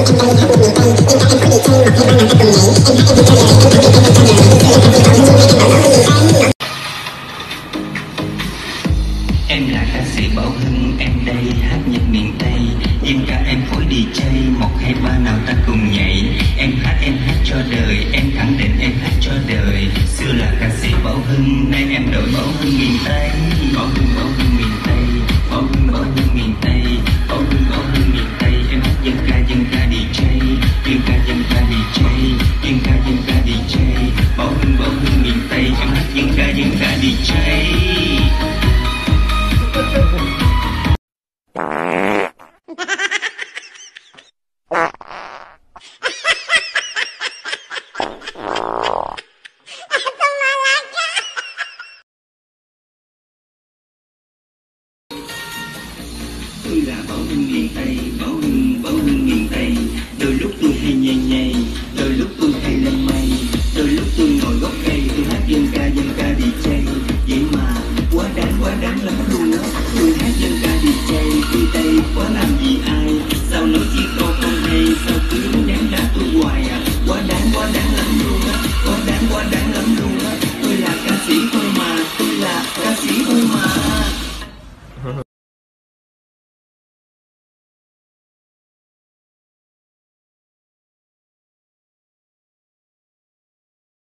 Em là ca sĩ Bảo Hưng, em đây hát nhạc miền Tây. Em ca em phối DJ, một hai ba nào ta cùng nhảy. Em hát em hát cho đời, em khẳng định em hát cho đời. Xưa là ca sĩ Bảo Hưng, nay em đổi Bảo Hưng miền Tây. Bảo Hưng. cháy là bảo hưng miền tây bảo hưng